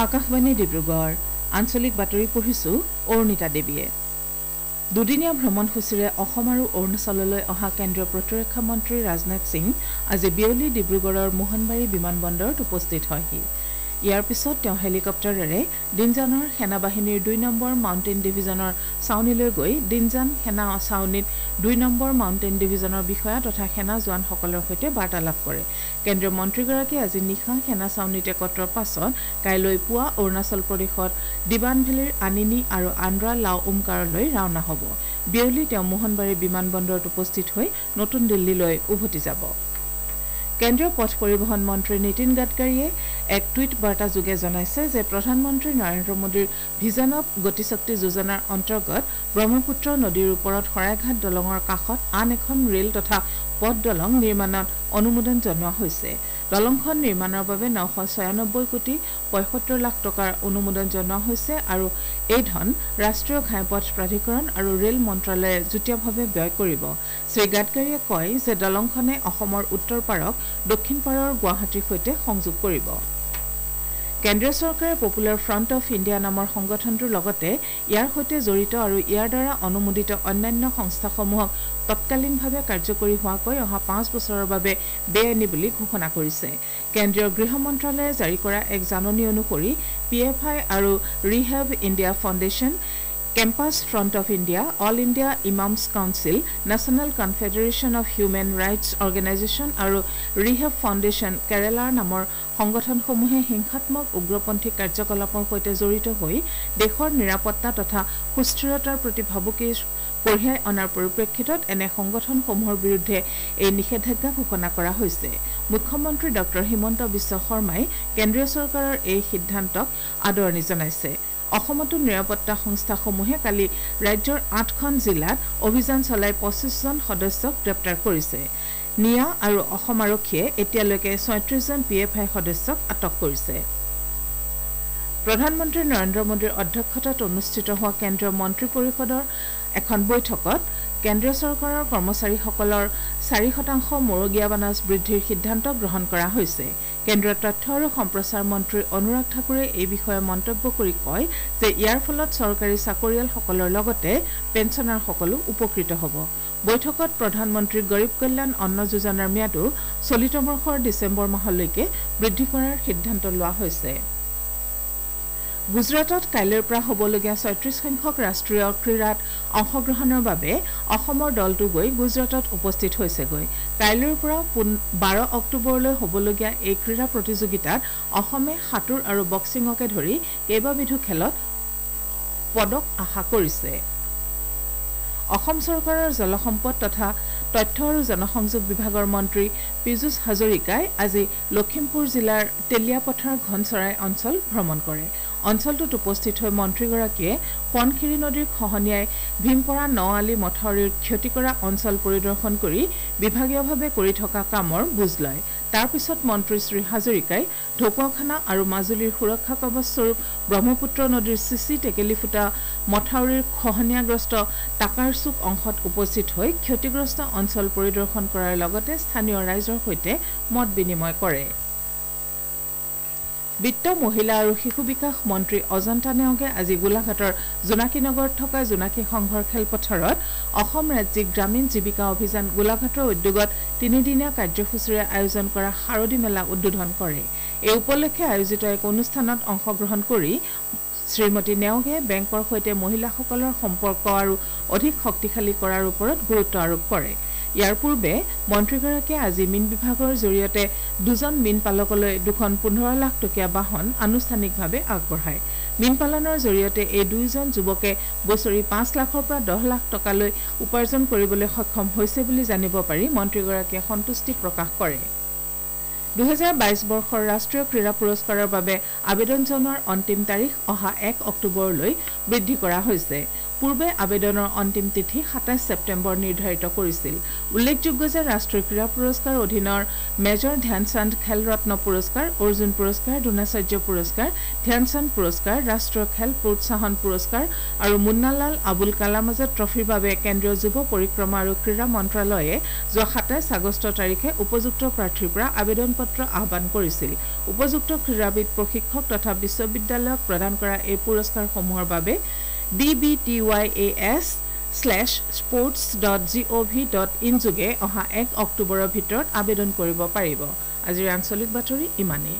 আকাশবাণী ডিব্ৰুগড় আঞ্চলিক বাতৰি পঢ়িছো অৰুণিতা দেৱীয়ে। দুদিনীয়া ভ্ৰমণসূচীৰে অসম আৰু অৰুণাচললৈ অহা কেন্দ্ৰীয় প্ৰতিৰক্ষা মন্ত্ৰী ৰাজনাথ সিং আজি বিয়লি ডিব্ৰুগড়ৰ মোহনবাৰী বিমানবন্দৰত উপস্থিত হয়হি। ইয়াৰ পিছত তেওঁ হেলিকপ্টাৰেৰে দিনজানৰ সেনাবাহিনীৰ দুই নম্বৰ মাউণ্টেইন ডিভিজনৰ ছাউনীলৈ গৈ দিনজান সেনা ছাউনীত দুই নম্বৰ মাউণ্টেইন ডিভিজনৰ বিষয়া তথা সেনা জোৱানসকলৰ সৈতে বাৰ্তালাপ কৰে। কেন্দ্ৰীয় মন্ত্ৰীগৰাকীয়ে আজি নিশা সেনা ছাউনীত একত্ৰৰ পাছত কাইলৈ পুৱা অৰুণাচল প্ৰদেশত দিবান ভেলীৰ আনিনী আৰু আন্দ্ৰা লাও উমকাৰলৈ ৰাওনা হ'ব। বিয়লি তেওঁ মোহনবাৰী বিমানবন্দৰত উপস্থিত হৈ নতুন দিল্লীলৈ উভতি যাব। কেন্দ্ৰীয় পথ পৰিবহণ মন্ত্ৰী নীতিন গাডকাৰীয়ে এক টুইট বাৰ্তাযোগে জনাইছে যে প্ৰধানমন্ত্ৰী নৰেন্দ্ৰ মোদীৰ ভিজন অব গতিশক্তি যোজনাৰ অন্তৰ্গত ব্ৰহ্মপুত্ৰ নদীৰ ওপৰত শৰাইঘাট দলঙৰ কাষত আন এখন ৰেল তথা পথ দলং নিৰ্মাণত অনুমোদন জনোৱা হৈছে। দলংখন নিৰ্মাণৰ বাবে নশ ছয়ানব্বৈ কোটি পঁয়সত্তৰ লাখ টকাৰ অনুমোদন জনোৱা হৈছে আৰু এই ধন ৰাষ্ট্ৰীয় ঘাইপথ প্ৰাধিকৰণ আৰু ৰেল মন্ত্ৰালয়ে যুটীয়াভাৱে ব্যয় কৰিব। শ্ৰীগাডকাৰীয়ে কয় যে দলংখনে অসমৰ উত্তৰ পাৰক দক্ষিণ পাৰৰ গুৱাহাটীৰ সৈতে সংযোগ কৰিব। কেন্দ্ৰীয় চৰকাৰে পপুলাৰ ফ্ৰণ্ট অফ ইণ্ডিয়া নামৰ সংগঠনটোৰ লগতে ইয়াৰ সৈতে জড়িত আৰু ইয়াৰ দ্বাৰা অনুমোদিত অন্যান্য সংস্থাসমূহক তৎকালীনভাৱে কাৰ্যকৰী হোৱাকৈ অহা পাঁচ বছৰৰ বাবে বেআইনী বুলি ঘোষণা কৰিছে। কেন্দ্ৰীয় গৃহ মন্ত্ৰালয়ে জাৰি কৰা এক জাননী অনুসৰি পি এফ আই আৰু rehab India foundation campus front of India all India imams council national confederation of human rights organization আৰু ৰিহেভ ফাউণ্ডেশ্যন কেৰালাৰ নামৰ সংগঠনসমূহে হিংসাত্মক উগ্ৰপন্থী কাৰ্যকলাপৰ সৈতে জড়িত হৈ দেশৰ নিৰাপত্তা তথা সুস্থিৰতাৰ প্ৰতি ভাবুকি কঢ়িয়াই অনাৰ পৰিপ্ৰেক্ষিতত এনে সংগঠনসমূহৰ বিৰুদ্ধে এই নিষেধাজ্ঞা ঘোষণা কৰা হৈছে। মুখ্যমন্ত্ৰী ডঃ হিমন্ত বিশ্ব শৰ্মাই কেন্দ্ৰীয় চৰকাৰৰ এই সিদ্ধান্তক আদৰণি জনাইছে। অসমতো নিৰাপত্তা সংস্থাসমূহে কালি ৰাজ্যৰ আঠখন জিলাত অভিযান চলাই পঁচিছজন সদস্যক গ্ৰেপ্তাৰ কৰিছে। নিয়া আৰু অসম আৰক্ষীয়ে এতিয়ালৈকে ছয়ত্ৰিছজন পি এফ আই সদস্যক আটক কৰিছে। প্ৰধানমন্ত্ৰী নৰেন্দ্ৰ মোদীৰ অধ্যক্ষতাত অনুষ্ঠিত হোৱা কেন্দ্ৰীয় মন্ত্ৰী পৰিষদৰ এখন বৈঠকত কেন্দ্ৰীয় চৰকাৰৰ কৰ্মচাৰীসকলৰ চাৰি শতাংশ মৰগীয়া বানাজ বৃদ্ধিৰ সিদ্ধান্ত গ্ৰহণ কৰা হৈছে। কেন্দ্ৰীয় তথ্য আৰু সম্প্ৰচাৰ মন্ত্ৰী অনুৰাগ ঠাকুৰে এই বিষয়ে মন্তব্য কৰি কয় যে ইয়াৰ ফলত চৰকাৰী চাকৰিয়ালসকলৰ লগতে পেঞ্চনাৰসকলো উপকৃত হ'ব। বৈঠকত প্ৰধানমন্ত্ৰী গৰীব কল্যাণ অন্ন যোজনাৰ ম্যাদো চলিত বৰ্ষৰ ডিচেম্বৰ মাহলৈকে বৃদ্ধি কৰাৰ সিদ্ধান্ত লোৱা হৈছে। গুজৰাটত কাইলৈৰ পৰা হ'বলগীয়া ছয়ত্ৰিছ সংখ্যক ৰাষ্ট্ৰীয় ক্ৰীড়াত অংশগ্ৰহণৰ বাবে অসমৰ দলটো গৈ গুজৰাটত উপস্থিত হৈছেগৈ। কাইলৈৰ পৰা বাৰ অক্টোবৰলৈ হ'বলগীয়া এই ক্ৰীড়া প্ৰতিযোগিতাত অসমে সাঁতোৰ আৰু বক্সিঙকে ধৰি কেইবাবিধো খেলত পদক আশা কৰিছে। অসম চৰকাৰৰ জলসম্পদ তথা তথ্য আৰু জনসংযোগ বিভাগৰ মন্ত্ৰী পীযুষ হাজৰিকাই আজি লখিমপুৰ জিলাৰ তেলিয়াপথাৰ ঘনচৰাই অঞ্চল ভ্ৰমণ কৰে। অঞ্চলটোত উপস্থিত হৈ মন্ত্ৰীগৰাকীয়ে সোৱণশিৰি নদীৰ খহনীয়াই ভীমপৰা ন আলি মথাউৰিৰ ক্ষতি কৰা অঞ্চল পৰিদৰ্শন কৰি বিভাগীয়ভাৱে কৰি থকা কামৰ বুজ লয়। তাৰ পিছত মন্ত্ৰী শ্ৰী হাজৰিকাই ঢকুৱাখানা আৰু মাজুলীৰ সুৰক্ষা কৱচ স্বৰূপ ব্ৰহ্মপুত্ৰ নদীৰ চিচি টেকেলি ফুটা মথাউৰিৰ খহনীয়াগ্ৰস্ত টাকাৰচুক অংশত উপস্থিত হৈ ক্ষতিগ্ৰস্ত অঞ্চল পৰিদৰ্শন কৰাৰ লগতে স্থানীয় ৰাইজৰ সৈতে মত বিনিময় কৰে। বিত্ত মহিলা আৰু শিশু বিকাশ মন্ত্ৰী অজন্তা নেওগে আজি গোলাঘাটৰ জোনাকী নগৰত থকা জোনাকী সংঘৰ খেলপথাৰত অসম ৰাজ্যিক গ্ৰামীণ জীৱিকা অভিযান গোলাঘাটৰ উদ্যোগত তিনিদিনীয়া কাৰ্যসূচীৰে আয়োজন কৰা শাৰদী মেলা উদ্বোধন কৰে। এই উপলক্ষে আয়োজিত এক অনুষ্ঠানত অংশগ্ৰহণ কৰি শ্ৰীমতী নেওগে বেংকৰ সৈতে মহিলাসকলৰ সম্পৰ্ক আৰু অধিক শক্তিশালী কৰাৰ ওপৰত গুৰুত্ব আৰোপ কৰে। ইয়াৰ পূৰ্বে মন্ত্ৰীগৰাকীয়ে আজি মীন বিভাগৰ জৰিয়তে দুজন মীন পালকলৈ দুখন পোন্ধৰ লাখ টকীয়া বাহন আনুষ্ঠানিকভাৱে আগবঢ়ায়। মীন পালনৰ জৰিয়তে এই দুয়োজন যুৱকে বছৰি পাঁচ লাখৰ পৰা দহ লাখ টকালৈ উপাৰ্জন কৰিবলৈ সক্ষম হৈছে বুলি জানিব পাৰি মন্ত্ৰীগৰাকীয়ে সন্তুষ্টি প্ৰকাশ কৰে। দুহেজাৰ বাইছ বৰ্ষৰ ৰাষ্ট্ৰীয় ক্ৰীড়া পুৰস্কাৰৰ বাবে আবেদন জনোৱাৰ অন্তিম তাৰিখ অহা এক অক্টোবৰলৈ বৃদ্ধি কৰা হৈছে। পূৰ্বে আবেদনৰ অন্তিম তিথি সাতাইছ ছেপ্টেম্বৰ নিৰ্ধাৰিত কৰিছিল। উল্লেখযোগ্য যে ৰাষ্ট্ৰীয় ক্ৰীড়া পুৰস্কাৰ অধীনৰ মেজৰ ধ্যানচান্দ খেলৰত্ন পুৰস্কাৰ অৰ্জুন পুৰস্কাৰ দ্ৰোণাচাৰ্য পুৰস্কাৰ ধ্যানচান্দ পুৰস্কাৰ ৰাষ্ট্ৰীয় খেল প্ৰোৎসাহন পুৰস্কাৰ আৰু মুন্নালাল আবুল কালাম আজাদ ট্ৰফিৰ বাবে কেন্দ্ৰীয় যুৱ পৰিক্ৰমা আৰু ক্ৰীড়া মন্ত্ৰালয়ে যোৱা সাতাইছ আগষ্ট তাৰিখে উপযুক্ত প্ৰাৰ্থীৰ পৰা আবেদন পত্ৰ আহ্বান কৰিছিল। উপযুক্ত ক্ৰীড়াবিদ প্ৰশিক্ষক তথা বিশ্ববিদ্যালয়ক প্ৰদান কৰা এই পুৰস্কাৰসমূহৰ বাবে D B T Y A S slash sports dot G O' V dot in যোগে অহা এক অক্টোবৰৰ ভিতৰত আবেদন কৰিব পাৰিব। আজিৰ আঞ্চলিক বাতৰি ইমানেই।